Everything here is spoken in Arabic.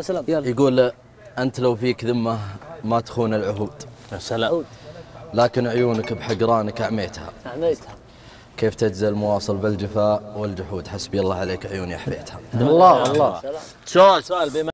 سلام. يلا. يقول أنت لو فيك ذمة ما تخون العهود. يا سلام. لكن عيونك بحقرانك أعميتها. عميتها كيف تجزى المواصل بالجفاء والجحود؟ حسبي الله عليك عيوني أحبيتها الله. الله سؤال سؤال. بما